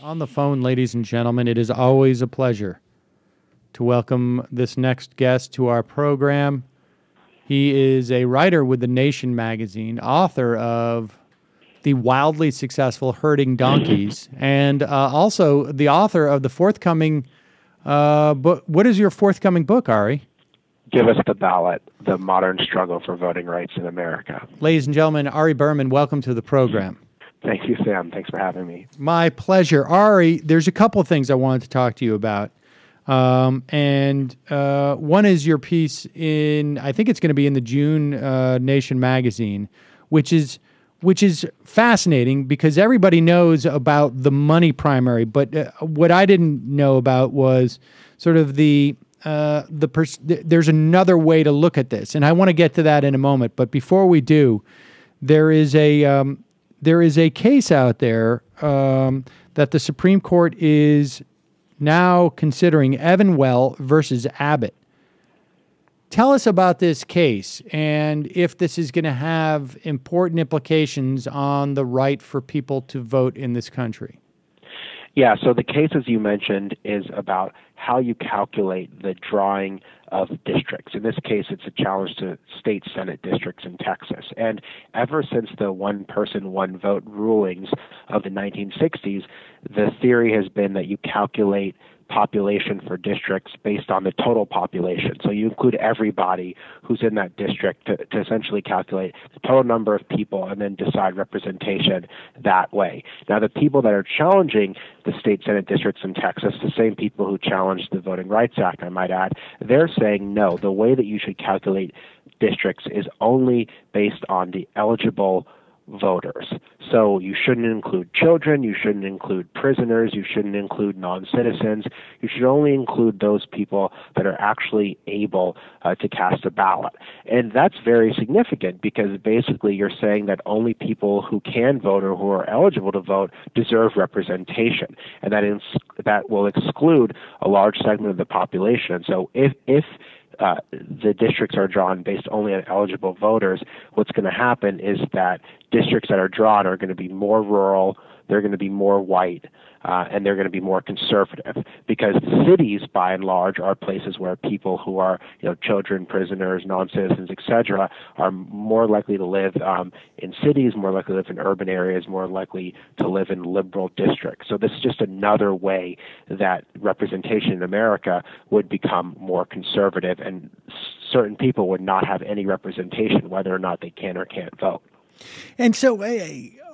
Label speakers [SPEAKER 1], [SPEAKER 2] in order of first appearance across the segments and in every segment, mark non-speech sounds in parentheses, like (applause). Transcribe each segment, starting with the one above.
[SPEAKER 1] On the phone, ladies and gentlemen, it is always a pleasure to welcome this next guest to our program. He is a writer with The Nation magazine, author of the wildly successful Herding Donkeys, and uh, also the author of the forthcoming uh, book. What is your forthcoming book, Ari?
[SPEAKER 2] Give us the ballot, the modern struggle for voting rights in America.
[SPEAKER 1] Ladies and gentlemen, Ari Berman, welcome to the program.
[SPEAKER 2] Thank you, Sam. Thanks for having me.
[SPEAKER 1] My pleasure. Ari, there's a couple of things I wanted to talk to you about. Um, and uh, one is your piece in, I think it's going to be in the June uh, Nation magazine, which is which is fascinating because everybody knows about the money primary, but uh, what I didn't know about was sort of the uh, the pers- th- there's another way to look at this, and I want to get to that in a moment. But before we do, there is a um, there is a case out there um, that the Supreme Court is now considering Evenwel versus Abbott. Tell us about this case and if this is going to have important implications on the right for people to vote in this country.
[SPEAKER 2] Yeah, so the case, as you mentioned, is about how you calculate the drawing of districts. In this case, it's a challenge to state Senate districts in Texas. And ever since the one person, one vote rulings of the 1960s, the theory has been that you calculate population for districts based on the total population. So you include everybody who's in that district to, to essentially calculate the total number of people and then decide representation that way. Now, the people that are challenging the state Senate districts in Texas, the same people who challenged the Voting Rights Act, I might add, they're saying no, the way that you should calculate districts is only based on the eligible voters. So you shouldn't include children, you shouldn't include prisoners, you shouldn't include non citizens. You should only include those people that are actually able uh, to cast a ballot. And that's very significant because basically you're saying that only people who can vote or who are eligible to vote deserve representation. And that, ins- that will exclude a large segment of the population. And so if, if uh, the districts are drawn based only on eligible voters, what's going to happen is that districts that are drawn are going to be more rural, they're going to be more white, uh, and they're going to be more conservative because cities, by and large, are places where people who are, you know, children, prisoners, non-citizens, etc., are more likely to live um, in cities, more likely to live in urban areas, more likely to live in liberal districts. So this is just another way that representation in America would become more conservative, and certain people would not have any representation, whether or not they can or can't vote.
[SPEAKER 1] And so,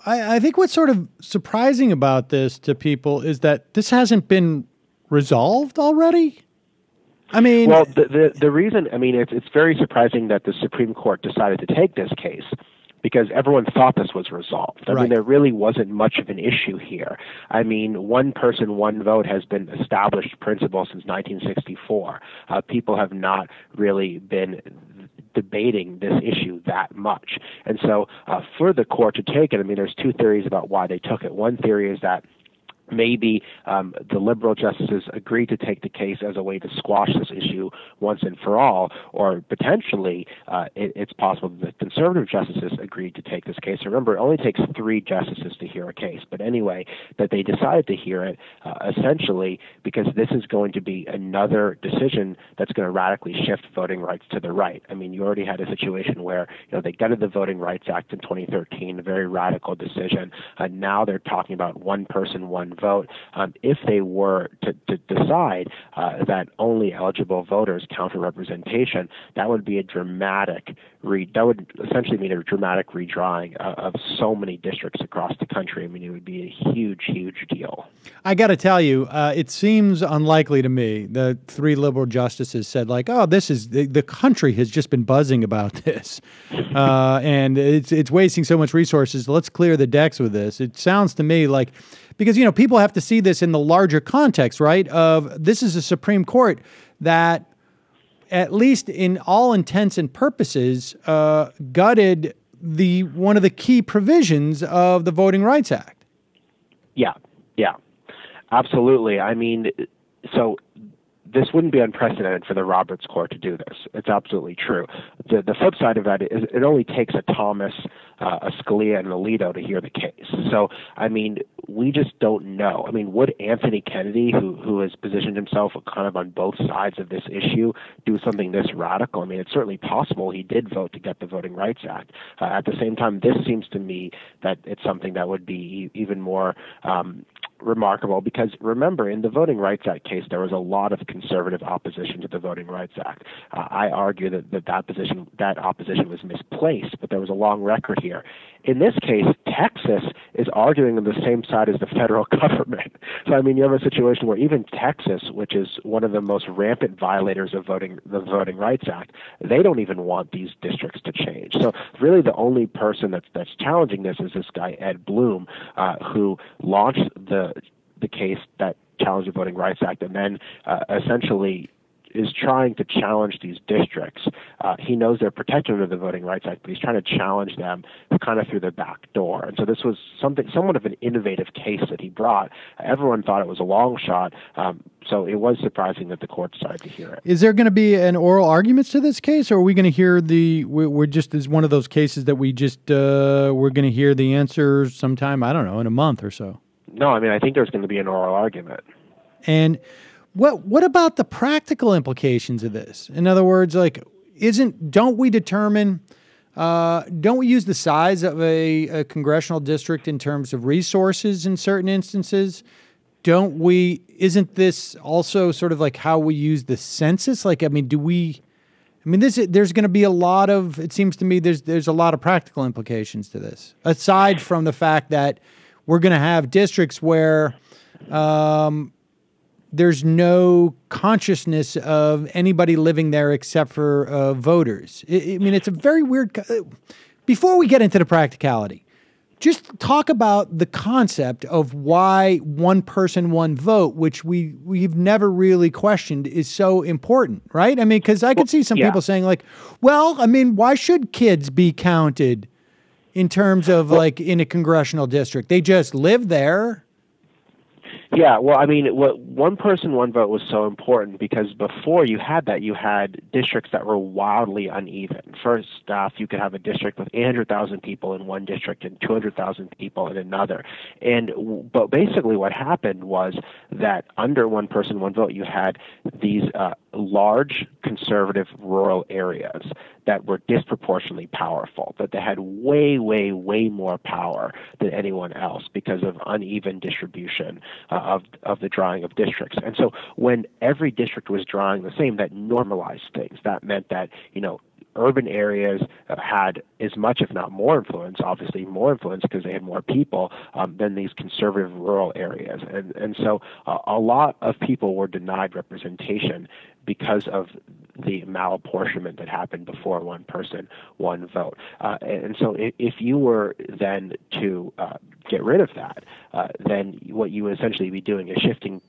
[SPEAKER 1] I, I think what's sort of surprising about this to people is that this hasn't been resolved already. I mean,
[SPEAKER 2] well, the the, the reason I mean it's it's very surprising that the Supreme Court decided to take this case because everyone thought this was resolved. I
[SPEAKER 1] right.
[SPEAKER 2] mean, there really wasn't much of an issue here. I mean, one person, one vote has been established principle since 1964. Uh, people have not really been debating this issue that much. And so, uh, for the court to take it, I mean, there's two theories about why they took it. One theory is that maybe um, the liberal justices agreed to take the case as a way to squash this issue once and for all, or potentially uh, it, it's possible that the conservative justices agreed to take this case. Remember, it only takes three justices to hear a case, but anyway, that they decided to hear it uh, essentially because this is going to be another decision that's going to radically shift voting rights to the right. I mean, you already had a situation where you know they gutted the Voting Rights Act in 2013, a very radical decision. Uh, now they're talking about one person, one vote. Um, if they were to, to decide uh, that only eligible voters count for representation, that would be a dramatic re- that would essentially mean a dramatic redrawing uh, of so many districts across the country. I mean, it would be a huge, huge deal.
[SPEAKER 1] I got to tell you, uh, it seems unlikely to me. The three liberal justices said, like, "Oh, this is the, the country has just been buzzing about (laughs) this, uh, and it's it's wasting so much resources. Let's clear the decks with this." It sounds to me like because you know people have to see this in the larger context, right? Of this is a Supreme Court that, at least in all intents and purposes, uh, gutted the one of the key provisions of the Voting Rights Act.
[SPEAKER 2] Yeah, yeah, absolutely. I mean, so this wouldn't be unprecedented for the Roberts Court to do this. It's absolutely true. The the flip side of that is it only takes a Thomas, uh, a Scalia, and Alito to hear the case. So I mean, we just don't know. I mean, would Anthony Kennedy, who who has positioned himself kind of on both sides of this issue, do something this radical? I mean, it's certainly possible. He did vote to get the Voting Rights Act. Uh, at the same time, this seems to me that it's something that would be even more um, remarkable because remember, in the Voting Rights Act case, there was a lot of conservative opposition to the Voting Rights Act. Uh, I argue that, that that position, that opposition was misplaced, but there was a long record here. In this case, Texas is arguing on the same side as the federal (laughs) government. So I mean, you have a situation where even Texas, which is one of the most rampant violators of voting the Voting Rights Act, they don't even want these districts to change. So really, the only person that's that's challenging this is this guy Ed Blum, uh, who launched the the case that challenged the Voting Rights Act, and then uh, essentially is trying to challenge these districts. Uh, he knows they're protected under the Voting Rights Act, but he's trying to challenge them kind of through the back door. And so this was something, somewhat of an innovative case that he brought. Everyone thought it was a long shot, um, so it was surprising that the court decided to hear it.
[SPEAKER 1] Is there going to be an oral arguments to this case, or are we going to hear the? We're just as one of those cases that we just uh, we're going to hear the answers sometime. I don't know in a month or so.
[SPEAKER 2] No, I mean I think there's going to be an oral argument.
[SPEAKER 1] And what what about the practical implications of this? In other words, like isn't don't we determine uh, don't we use the size of a, a, congressional district in terms of resources in certain instances? Don't we? Isn't this also sort of like how we use the census? Like, I mean, do we? I mean, this there's going to be a lot of. It seems to me there's there's a lot of practical implications to this, aside from the fact that we're going to have districts where um, there's no consciousness of anybody living there except for uh, voters. I, I, mean, it's a very weird. Uh, before we get into the practicality, just talk about the concept of why one person, one vote, which we we've never really questioned, is so important, right? I mean, because I could see some yeah. people saying like, "Well, I mean, why should kids be counted in terms of well, like in a congressional district? They just live there."
[SPEAKER 2] Yeah, well, I mean, what one person, one vote was so important because before you had that, you had districts that were wildly uneven. First off, you could have a district with 800,000 people in one district and 200,000 people in another. And but basically, what happened was that under one person, one vote, you had these uh, large conservative rural areas that were disproportionately powerful, that they had way, way, way more power than anyone else because of uneven distribution uh, of, of the drawing of districts. And so when every district was drawing the same, that normalized things. That meant that, you know, urban areas had as much, if not more influence, obviously more influence because they had more people um, than these conservative rural areas. And, and so uh, a lot of people were denied representation because of the malapportionment that happened before one person, one vote. Uh, and so if, you were then to uh, get rid of that, uh, then what you would essentially be doing is shifting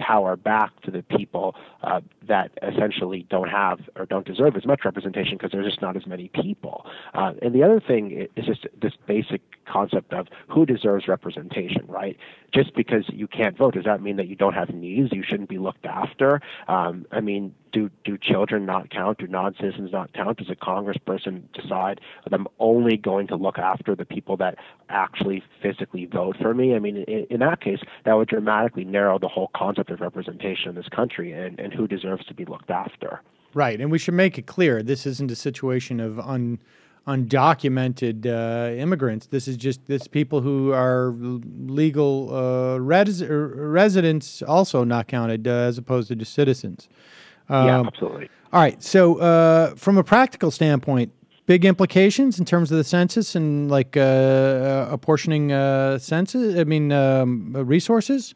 [SPEAKER 2] power back to the people uh, that essentially don't have or don't deserve as much representation because there's just not as many people. Uh, and the other thing is just this basic concept of who deserves representation, right? Just because you can't vote, does that mean that you don't have needs? You shouldn't be looked after? Um, I mean, do do children not count? Do non-citizens not count? Does a congressperson decide that I'm only going to look after the people that actually physically vote for me? I mean, in, in that case, that would dramatically narrow the whole concept of representation in this country and, and who deserves to be looked after.
[SPEAKER 1] Right, and we should make it clear this isn't a situation of un undocumented uh, immigrants. This is just this people who are legal uh, res- residents also not counted uh, as opposed to just citizens.
[SPEAKER 2] Um, yeah, absolutely.
[SPEAKER 1] All right. So, uh, from a practical standpoint, big implications in terms of the census and like uh, uh, apportioning census. I mean, um, resources.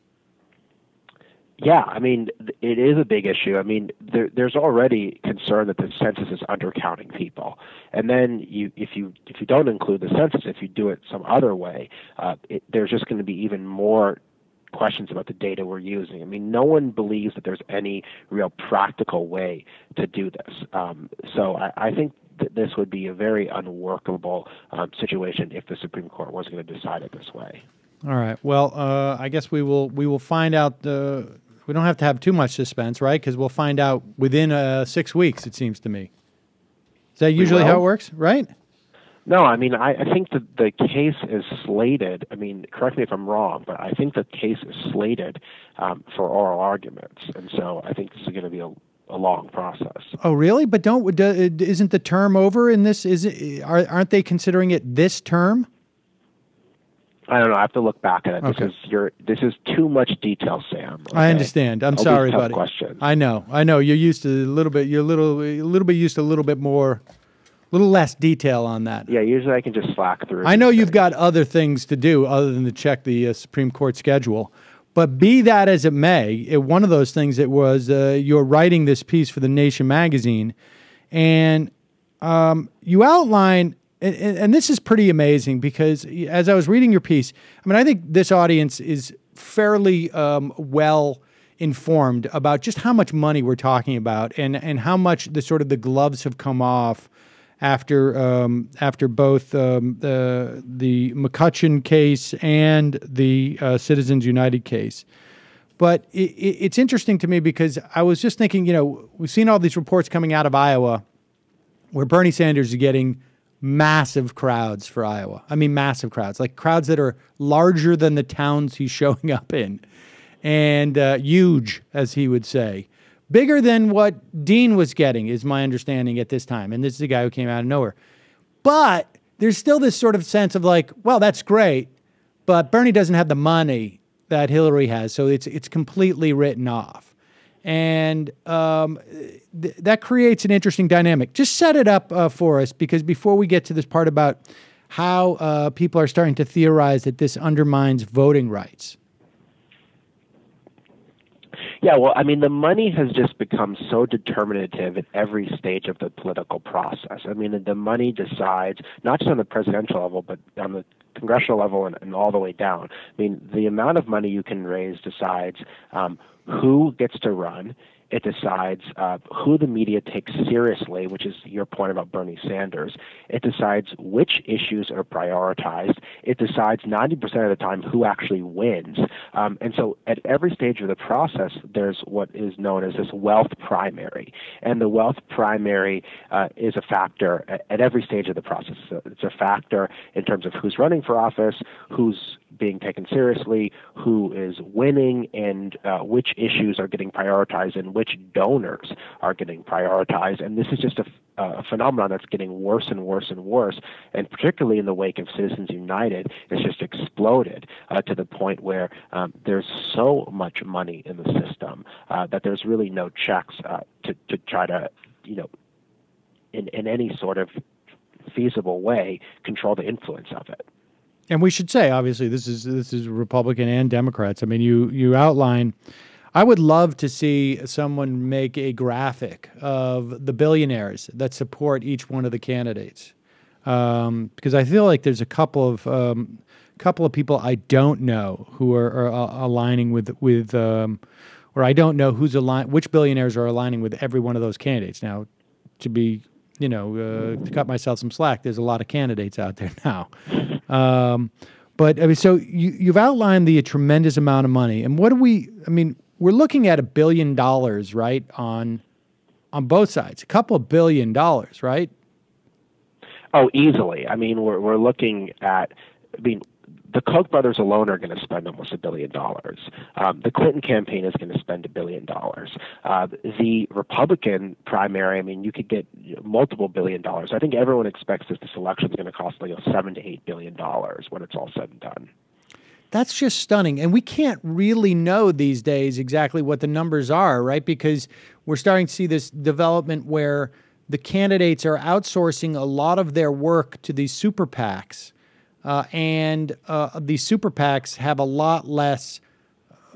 [SPEAKER 2] Yeah, I mean, it is a big issue. I mean, there, there's already concern that the census is undercounting people, and then you, if you if you don't include the census, if you do it some other way, uh, it, there's just going to be even more questions about the data we're using. I mean, no one believes that there's any real practical way to do this. Um, so I, I think that this would be a very unworkable um, situation if the Supreme Court was going to decide it this way.
[SPEAKER 1] All right. Well, uh, I guess we will we will find out. Uh, We don't have to have too much suspense, right? Because we'll find out within uh, six weeks. It seems to me. Is that usually how it works, right?
[SPEAKER 2] No, I mean, I, I think that the case is slated. I mean, correct me if I'm wrong, but I think the case is slated um, for oral arguments, and so I think this is going to be a, a long process.
[SPEAKER 1] Oh, really? But don't do, isn't the term over in this? Is it, are, aren't they considering it this term?
[SPEAKER 2] I don't know. I have to look back at it. Okay. This is your. This is too much detail, Sam.
[SPEAKER 1] Okay? I understand. I'm
[SPEAKER 2] All
[SPEAKER 1] sorry, buddy.
[SPEAKER 2] Questions.
[SPEAKER 1] I know. I know. You're used to a little bit. You're a little, a little bit used to a little bit more a little less detail on that.
[SPEAKER 2] Yeah, usually I can just slack through.
[SPEAKER 1] I know you've got other things to do other than to check the uh, Supreme Court schedule. But be that as it may, it, one of those things it was uh, you're writing this piece for the Nation magazine, and um, you outline, and, and, this is pretty amazing because as I was reading your piece, I mean, I think this audience is fairly um, well informed about just how much money we're talking about and, and how much the sort of the gloves have come off after um, after both um, the the McCutcheon case and the uh, Citizens United case. But it, it's interesting to me because I was just thinking, you know, we've seen all these reports coming out of Iowa where Bernie Sanders is getting massive crowds for Iowa. I mean, massive crowds, like crowds that are larger than the towns he's (laughs) showing up in, and uh, huge, as he would say bigger than what Dean was getting, is my understanding at this time. And this is a guy who came out of nowhere. But there's still this sort of sense of like, well, that's great, but Bernie doesn't have the money that Hillary has, so it's it's completely written off, and um, th- that creates an interesting dynamic. Just set it up uh, for us, because before we get to this part about how uh, people are starting to theorize that this undermines voting rights.
[SPEAKER 2] Yeah, well, I mean, the money has just become so determinative at every stage of the political process. I mean, the money decides not just on the presidential level, but on the congressional level and, and all the way down. I mean, the amount of money you can raise decides um, who gets to run. It decides uh, who the media takes seriously, which is your point about Bernie Sanders. It decides which issues are prioritized. It decides 90% of the time who actually wins. Um, and so at every stage of the process, there's what is known as this wealth primary. And the wealth primary uh, is a factor at, at every stage of the process. It's a factor in terms of who's running for office, who's being taken seriously, who is winning, and uh, which issues are getting prioritized and which donors are getting prioritized. And this is just a, a phenomenon that's getting worse and worse and worse. And particularly in the wake of Citizens United, it's just exploded uh, to the point where um, there's so much money in the system uh, that there's really no checks uh, to, to try to, you know, in, in any sort of feasible way, control the influence of it.
[SPEAKER 1] And we should say, obviously, this is this is Republican and Democrats. I mean, you you outline. I would love to see someone make a graphic of the billionaires that support each one of the candidates, um, because I feel like there's a couple of um, couple of people I don't know who are, are uh, aligning with with, um, or I don't know who's align which billionaires are aligning with every one of those candidates. Now, to be you know, uh, to cut myself some slack, there's a lot of candidates out there (laughs) now. Um, but I mean, so you, you've outlined the tremendous amount of money, and what do we? I mean, we're looking at a billion dollars, right, on on both sides, a couple of billion dollars, right?
[SPEAKER 2] Oh, easily. I mean, we're we're looking at. I mean, the Koch brothers alone are going to spend almost a billion dollars. Um, the Clinton campaign is going to spend a billion dollars. Uh, the Republican primary, I mean, you could get multiple billion dollars. I think everyone expects that this election is going to cost like seven to eight billion dollars when it's all said and done.
[SPEAKER 1] That's just stunning. And we can't really know these days exactly what the numbers are, right? Because we're starting to see this development where the candidates are outsourcing a lot of their work to these super PACs uh, and uh, these super PACs have a lot less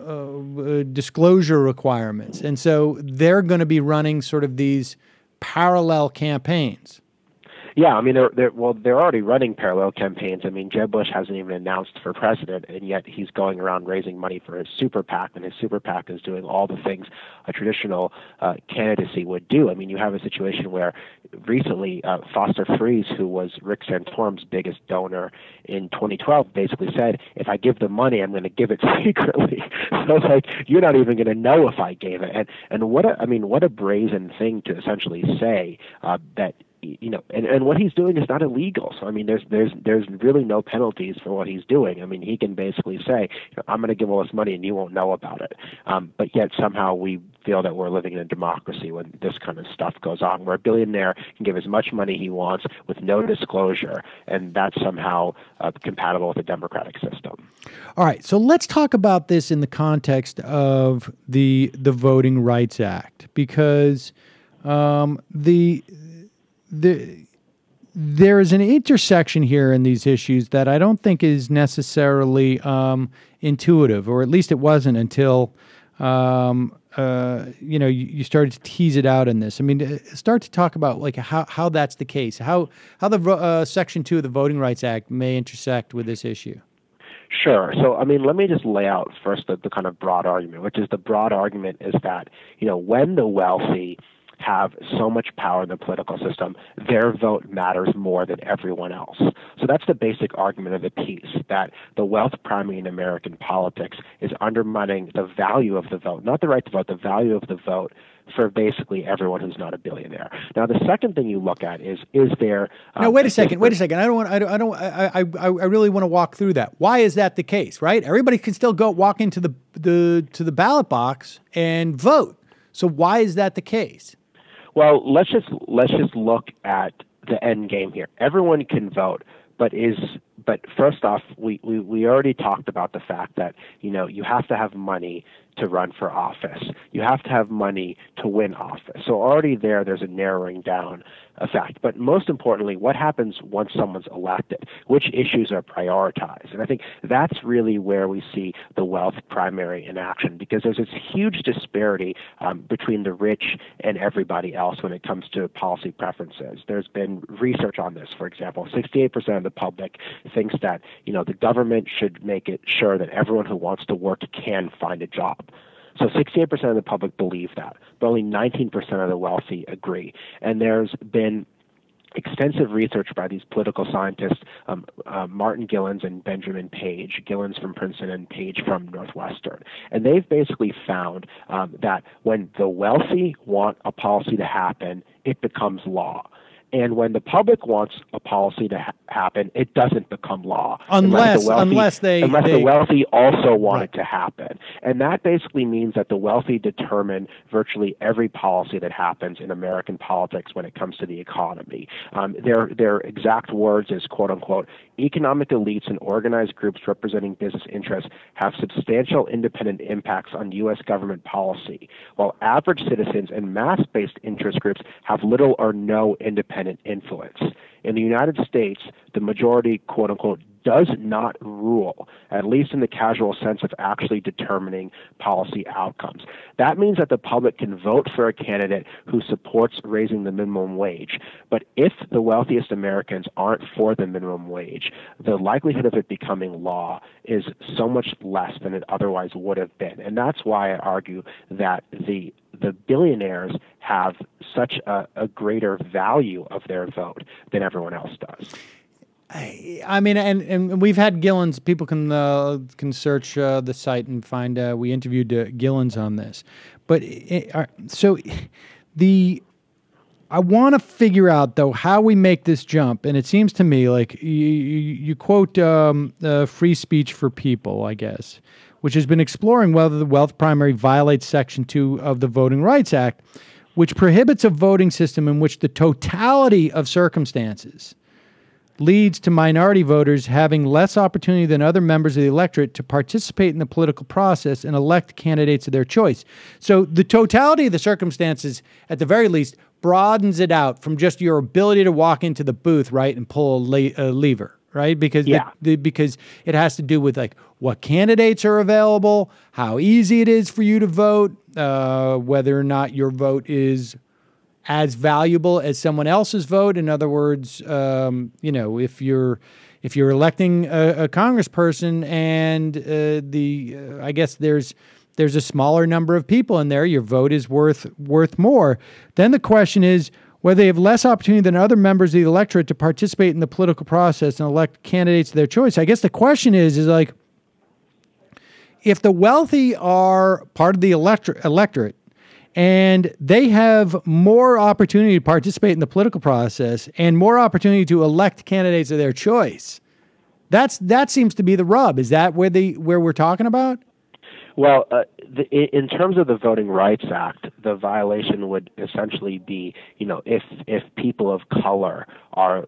[SPEAKER 1] uh, disclosure requirements. And so they're going to be running sort of these parallel campaigns.
[SPEAKER 2] Yeah, I mean, they're, they're well, they're already running parallel campaigns. I mean, Jeb Bush hasn't even announced for president, and yet he's going around raising money for his super PAC, and his super PAC is doing all the things a traditional uh, candidacy would do. I mean, you have a situation where recently uh, Foster Friess, who was Rick Santorum's biggest donor in 2012, basically said, "If I give the money, I'm going to give it (laughs) secretly." (laughs) so it's like you're not even going to know if I gave it. And and what a, I mean, what a brazen thing to essentially say uh, that you know, and, and what he's doing is not illegal. So I mean, there's there's there's really no penalties for what he's doing. I mean, he can basically say, "I'm going to give all this money and you won't know about it." Um, but yet somehow we feel that we're living in a democracy when this kind of stuff goes on, where a billionaire can give as much money he wants with no disclosure, and that's somehow uh, compatible with a democratic system.
[SPEAKER 1] All right, so let's talk about this in the context of the the Voting Rights Act because um, the the there is an intersection here in these issues that I don't think is necessarily um, intuitive, or at least it wasn't until um, uh, you know you, you, started to tease it out in this. I mean, uh, start to talk about like how, how that's the case, how how the uh, Section Two of the Voting Rights Act may intersect with this issue.
[SPEAKER 2] Sure. So, I mean, let me just lay out first the, the kind of broad argument, which is the broad argument is that you know when the wealthy have so much power in the political system, their vote matters more than everyone else. So that's the basic argument of the piece that the wealth primary in American politics is undermining the value of the vote, not the right to vote, the value of the vote for basically everyone who's not a billionaire. Now, the second thing you look at is is there?
[SPEAKER 1] Um, no, wait a second. Wait a second. I don't want. I don't. I don't. I, I, I really want to walk through that. Why is that the case? Right? Everybody can still go walk into the the to the ballot box and vote. So why is that the case?
[SPEAKER 2] Well, let's just let's just look at the end game here. Everyone can vote, but is but first off, we, we, we already talked about the fact that you know you have to have money to run for office. You have to have money to win office. So already there, there's a narrowing down effect. But most importantly, what happens once someone's elected? Which issues are prioritized? And I think that's really where we see the wealth primary in action because there's this huge disparity um, between the rich and everybody else when it comes to policy preferences. There's been research on this. For example, 68% of the public thinks that you know the government should make it sure that everyone who wants to work can find a job. So 68% of the public believe that, but only 19% of the wealthy agree. And there's been extensive research by these political scientists, um, uh, Martin Gilens and Benjamin Page, Gilens from Princeton and Page from Northwestern. And they've basically found um, that when the wealthy want a policy to happen, it becomes law. And when the public wants a policy to ha- happen, it doesn't become law
[SPEAKER 1] unless unless, the wealthy, unless they
[SPEAKER 2] unless
[SPEAKER 1] they,
[SPEAKER 2] the wealthy also want right. it to happen. And that basically means that the wealthy determine virtually every policy that happens in American politics when it comes to the economy. Um, their their exact words is quote unquote economic elites and organized groups representing business interests have substantial independent impacts on U.S. government policy, while average citizens and mass-based interest groups have little or no independent independent influence. In the United States, the majority, quote unquote, does not rule, at least in the casual sense of actually determining policy outcomes. That means that the public can vote for a candidate who supports raising the minimum wage. But if the wealthiest Americans aren't for the minimum wage, the likelihood of it becoming law is so much less than it otherwise would have been. And that's why I argue that the the billionaires have such a, a greater value of their vote than everyone else does.
[SPEAKER 1] I, mean, and, and we've had Gilens. People can uh, can search uh, the site and find. Uh, we interviewed uh, Gilens on this, but uh, so the I want to figure out though how we make this jump, and it seems to me like you, you, quote um, free speech for people, I guess, which has been exploring whether the wealth primary violates Section 2 of the Voting Rights Act, which prohibits a voting system in which the totality of circumstances leads to minority voters having less opportunity than other members of the electorate to participate in the political process and elect candidates of their choice. So the totality of the circumstances, at the very least, broadens it out from just your ability to walk into the booth, right, and pull a, le- a lever right? Because
[SPEAKER 2] yeah.
[SPEAKER 1] the, the, because it has to do with like what candidates are available, how easy it is for you to vote, uh, whether or not your vote is as valuable as someone else's vote. In other words, um, you know, if you're if you're electing a, a congressperson and uh, the uh, I guess there's there's a smaller number of people in there, your vote is worth worth more. Then the question is whether they have less opportunity than other members of the electorate to participate in the political process and elect candidates of their choice. I guess the question is is like if the wealthy are part of the electorate, electorate and they have more opportunity to participate in the political process and more opportunity to elect candidates of their choice. That's that seems to be the rub. Is that where the where we're talking about?
[SPEAKER 2] Well, uh, the, in terms of the Voting Rights Act, the violation would essentially be, you know, if if people of color are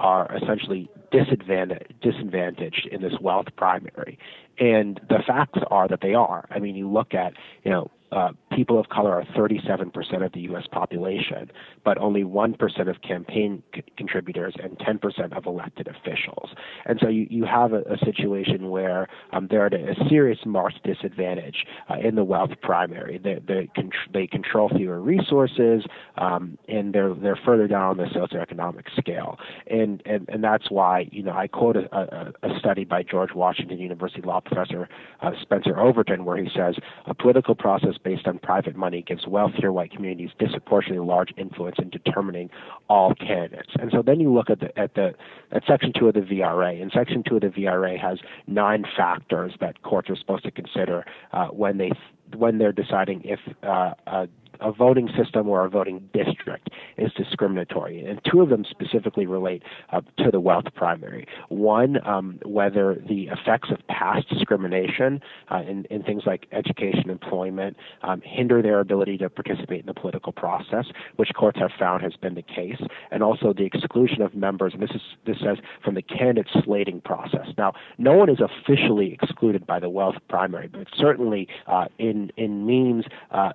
[SPEAKER 2] are essentially disadvantaged, disadvantaged in this wealth primary, and the facts are that they are. I mean, you look at, you know, uh, people of color are 37% of the U.S. population, but only 1% of campaign c- contributors and 10% of elected officials. And so you, you have a, a situation where um, they're at a, serious marked disadvantage uh, in the wealth primary. They, they, contr- they control fewer resources, um, and they're, they're further down on the socioeconomic scale. And, and, and that's why, you know, I quote a, a, a study by George Washington University law professor uh, Spencer Overton, where he says a political process based on private money gives wealthier white communities disproportionately large influence in determining all candidates. And so then you look at the at the at section two of the VRA, and section two of the VRA has nine factors that courts are supposed to consider uh, when they when they're deciding if uh, a a voting system or a voting district is discriminatory. And two of them specifically relate uh, to the wealth primary. One, um, whether the effects of past discrimination uh, in, in, things like education, employment, um, hinder their ability to participate in the political process, which courts have found has been the case, and also the exclusion of members. And this is this says from the candidate slating process. Now, no one is officially excluded by the wealth primary, but certainly uh, in in means uh,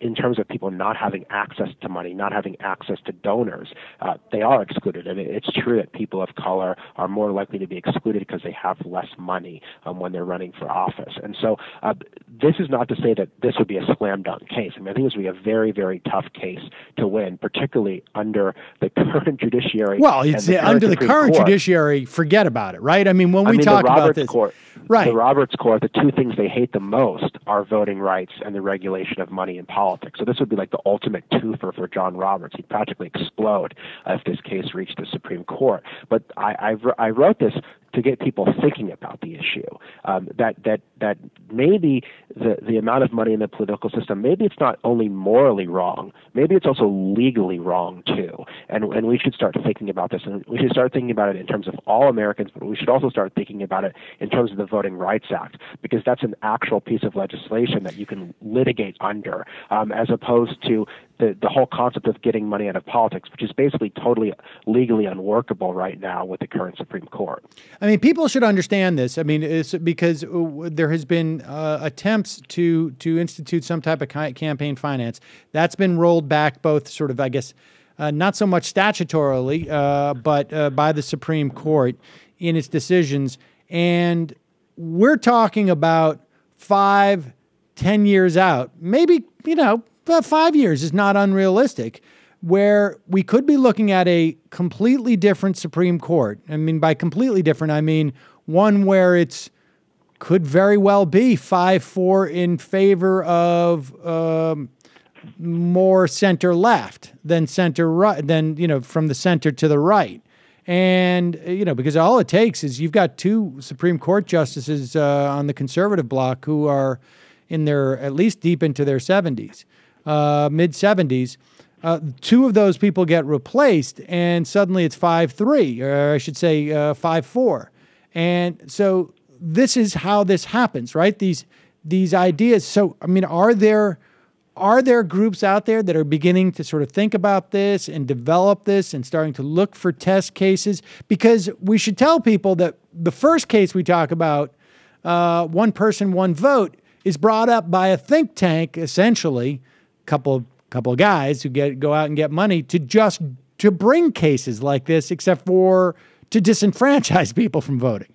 [SPEAKER 2] in terms terms of people not having access to money, not having access to donors, uh, they are excluded. And it's true that people of color are more likely to be excluded because they have less money um, when they're running for office. And so uh, this is not to say that this would be a slam dunk case. I mean, I think this would be a very, very tough case to win, particularly under the (laughs) current judiciary.
[SPEAKER 1] Well, it's the under the current Court. judiciary. Forget about it, right? I mean, when we I mean, talk about this,
[SPEAKER 2] Court,
[SPEAKER 1] right?
[SPEAKER 2] The Roberts Court, the two things they hate the most are voting rights and the regulation of money in politics. So this would be like the ultimate twofer for John Roberts. He'd practically explode if this case reached the Supreme Court. But I, I, I wrote this to get people thinking about the issue. Um, that that that maybe the the amount of money in the political system, maybe it's not only morally wrong, maybe it's also legally wrong too. And and we should start thinking about this, and we should start thinking about it in terms of all Americans, but we should also start thinking about it in terms of the Voting Rights Act, because that's an actual piece of legislation that you can litigate under, um, as opposed to the, the whole concept of getting money out of politics, which is basically totally legally unworkable right now with the current Supreme Court.
[SPEAKER 1] I mean, people should understand this. I mean, it's because there has been uh, attempts to to institute some type of campaign finance that's been rolled back, both sort of, I guess, uh, not so much statutorily, uh, but uh, by the Supreme Court in its decisions. And we're talking about five, ten years out, maybe you know but five years is not unrealistic, where we could be looking at a completely different Supreme Court. I mean, by completely different, I mean one where it's could very well be 5 4 in favor of um, more center left than center right, than, you know, from the center to the right. And, you know, because all it takes is you've got two Supreme Court justices uh, on the conservative bloc who are in their, at least deep into their 70s uh, mid 70s. Uh, two of those people get replaced, and suddenly it's 5 3, or I should say uh, 5 4. And so this is how this happens, right? These, these ideas. So, I mean, are there. Are there groups out there that are beginning to sort of think about this and develop this and starting to look for test cases? Because we should tell people that the first case we talk about, uh, one person, one vote, is brought up by a think tank, essentially, couple couple of guys who get go out and get money to just to bring cases like this, except for to disenfranchise (laughs) people from voting.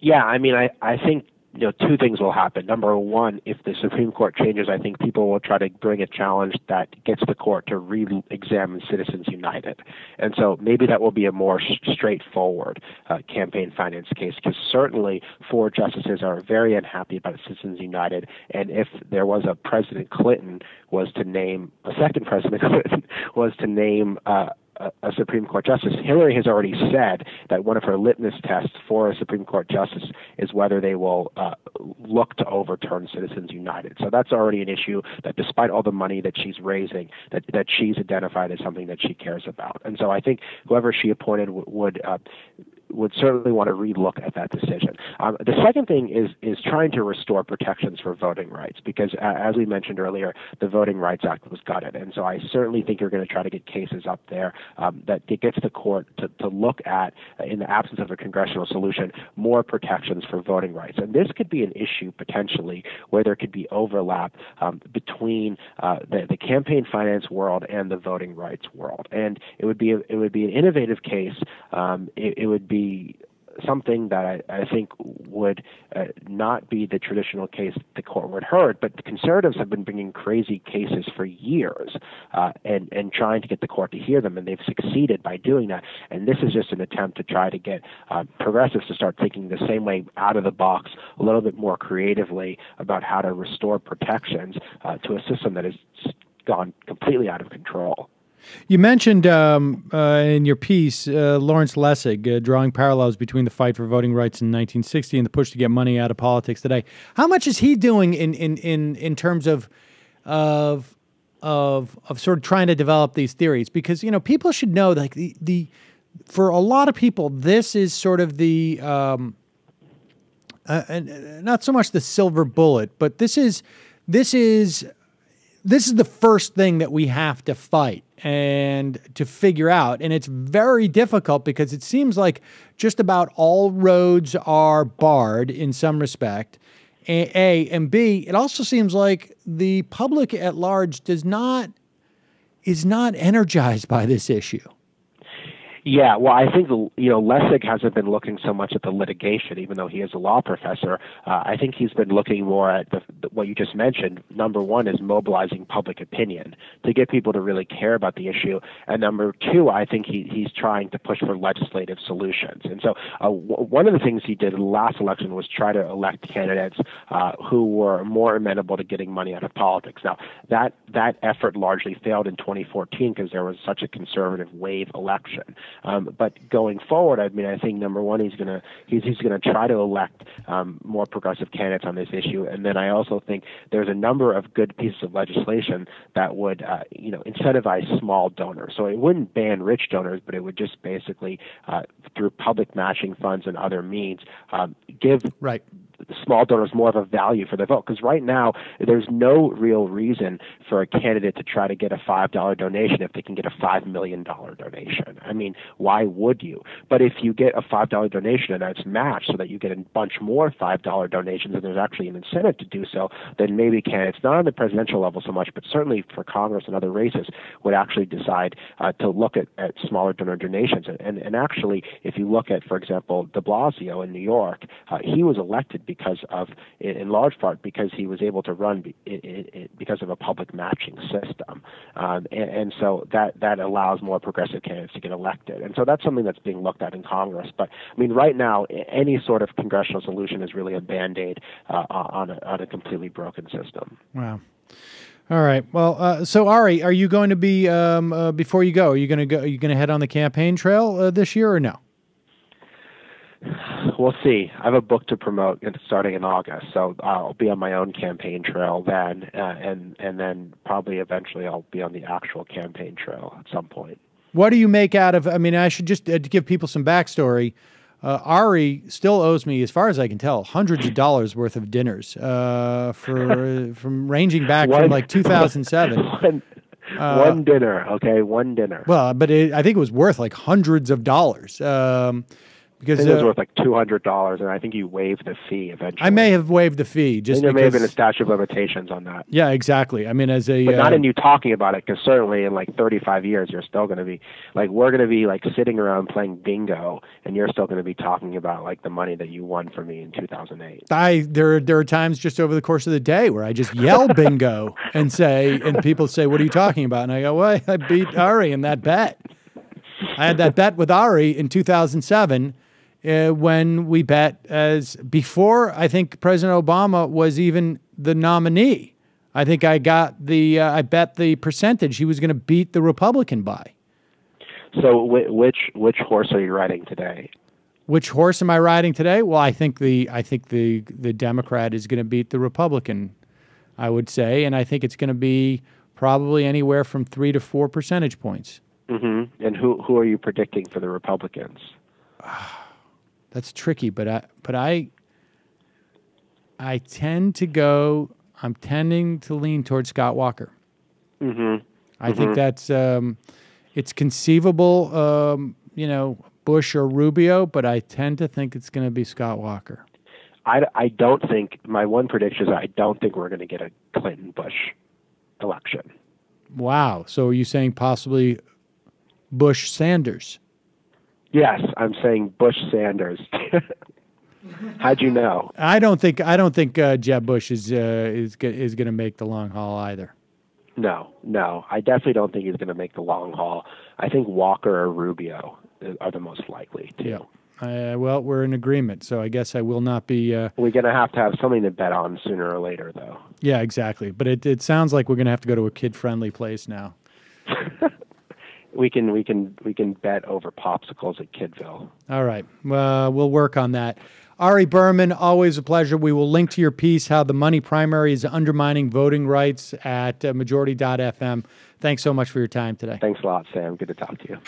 [SPEAKER 2] Yeah, I mean, I I think you know, two things will happen. Number one, if the Supreme Court changes, I think people will try to bring a challenge that gets the court to re-examine Citizens United, and so maybe that will be a more straightforward uh, campaign finance case. Because certainly, four justices are very unhappy about Citizens United, and if there was a President Clinton was to name a second President (laughs) Clinton was to name. Uh, a, Supreme Court justice. Hillary has already said that one of her litmus tests for a Supreme Court justice is whether they will uh, look to overturn Citizens United. So that's already an issue that, despite all the money that she's raising, that that she's identified as something that she cares about. And so I think whoever she appointed w- would uh, would certainly want to relook at that decision. Um, the second thing is is trying to restore protections for voting rights because, uh, as we mentioned earlier, the Voting Rights Act was gutted, and so I certainly think you're going to try to get cases up there um, that gets the court to, to look at, uh, in the absence of a congressional solution, more protections for voting rights. And this could be an issue potentially where there could be overlap um, between uh, the, the campaign finance world and the voting rights world, and it would be a, it would be an innovative case. Um, it, it would be something that I, I think would uh, not be the traditional case the court would heard, but the conservatives have been bringing crazy cases for years uh, and and trying to get the court to hear them, and they've succeeded by doing that. And this is just an attempt to try to get uh, progressives to start thinking the same way out of the box, a little bit more creatively about how to restore protections uh, to a system that has gone completely out of control.
[SPEAKER 1] You mentioned um, uh, in your piece uh, Lawrence Lessig uh, drawing parallels between the fight for voting rights in 1960 and the push to get money out of politics today. How much is he doing in in in, in terms of of of of sort of trying to develop these theories? Because you know people should know like the the for a lot of people this is sort of the um, uh, not so much the silver bullet, but this is this is this is the first thing that we have to fight and to figure out. And it's very difficult because it seems like just about all roads are barred in some respect. A, and B, it also seems like the public at large does not is not energized by this issue.
[SPEAKER 2] Yeah, well, I think you know Lessig hasn't been looking so much at the litigation, even though he is a law professor. Uh, I think he's been looking more at the, the, what you just mentioned. Number one is mobilizing public opinion to get people to really care about the issue, and number two, I think he, he's trying to push for legislative solutions. And so, uh, w- one of the things he did in the last election was try to elect candidates uh, who were more amenable to getting money out of politics. Now, that that effort largely failed in 2014 because there was such a conservative wave election. Um, but going forward, I mean, I think number one, he's going to he's he's going to try to elect um, more progressive candidates on this issue, and then I also think there's a number of good pieces of legislation that would uh, you know incentivize small donors. So it wouldn't ban rich donors, but it would just basically uh, through public matching funds and other means um, give
[SPEAKER 1] right
[SPEAKER 2] small donors more of a value for their vote. Because right now, there's no real reason for a candidate to try to get a $5 donation if they can get a $5 million donation. I mean, why would you? But if you get a $5 donation and it's matched so that you get a bunch more $5 donations and there's actually an incentive to do so, then maybe candidates, not on the presidential level so much, but certainly for Congress and other races, would actually decide uh, to look at, at smaller donor donations. And, and, actually, if you look at, for example, de Blasio in New York, uh, he was elected because of, in large part, because he was able to run because of a public matching system, um, and, and so that that allows more progressive candidates to get elected, and so that's something that's being looked at in Congress. But I mean, right now, any sort of congressional solution is really a band aid uh, on a, on a completely broken system.
[SPEAKER 1] Wow. All right. Well, uh, so Ari, are you going to be um, uh, before you go? Are you going to go? Are you going to head on the campaign trail uh, this year or no?
[SPEAKER 2] We'll see. I have a book to promote starting in August, so I'll be on my own campaign trail then, uh, and and then probably eventually I'll be on the actual campaign trail at some point.
[SPEAKER 1] What do you make out of? I mean, I should just uh, give people some backstory. Uh, Ari still owes me, as far as I can tell, hundreds of dollars worth of dinners uh, for from ranging back one, from like 2007. (laughs)
[SPEAKER 2] One, uh, one dinner, okay, one dinner.
[SPEAKER 1] Well, but it, I think it was worth like hundreds of dollars. Um, because
[SPEAKER 2] I think it was
[SPEAKER 1] uh,
[SPEAKER 2] worth like two hundred dollars, and I think you waived the fee eventually.
[SPEAKER 1] I may have waived the fee just
[SPEAKER 2] there may have been a statute of limitations on that.
[SPEAKER 1] yeah, exactly. I mean, as a
[SPEAKER 2] But not
[SPEAKER 1] uh,
[SPEAKER 2] in you talking about it, because certainly in like 35 years, you're still going to be like we're going to be like sitting around playing bingo, and you're still going to be talking about like the money that you won for me in 2008.
[SPEAKER 1] I there there are times just over the course of the day where I just yell (laughs) bingo and say, and people say, "What are you talking about?" And I go, "Well, I beat Ari in that bet. I had that bet with Ari in 2007." Uh, when we bet as before, I think President Obama was even the nominee. I think I got the uh, I bet the percentage he was going to beat the Republican by.
[SPEAKER 2] So wh- which which horse are you riding today?
[SPEAKER 1] Which horse am I riding today? Well, I think the I think the the Democrat is going to beat the Republican. I would say, and I think it's going to be probably anywhere from three to four percentage points.
[SPEAKER 2] hmm And who who are you predicting for the Republicans? (sighs)
[SPEAKER 1] That's tricky, but I but I I tend to go. I'm tending to lean towards Scott Walker.
[SPEAKER 2] hmm
[SPEAKER 1] I think that's um, it's conceivable, um, you know, Bush or Rubio, but I tend to think it's going to be Scott Walker.
[SPEAKER 2] I, I don't think my one prediction is I don't think we're going to get a Clinton Bush election.
[SPEAKER 1] Wow. So are you saying possibly Bush Sanders?
[SPEAKER 2] Yes, I'm saying Bush Sanders. (laughs) How'd you know?
[SPEAKER 1] I don't think I don't think uh, Jeb Bush is uh, is is going to make the long haul either.
[SPEAKER 2] No, no, I definitely don't think he's going to make the long haul. I think Walker or Rubio are the most likely to.
[SPEAKER 1] Yeah. Uh, well, we're in agreement, so I guess I will not be. Uh,
[SPEAKER 2] We're going to have to have something to bet on sooner or later, though.
[SPEAKER 1] yeah, exactly. But it, it sounds like we're going to have to go to a kid friendly place now.
[SPEAKER 2] We can we can we can bet over popsicles at Kidville.
[SPEAKER 1] All right. Uh, we'll work on that. Ari Berman, always a pleasure. We will link to your piece, How the Money Primary is Undermining Voting Rights at uh, majority.fm. Thanks so much for your time today.
[SPEAKER 2] Thanks a lot, Sam. Good to talk to you.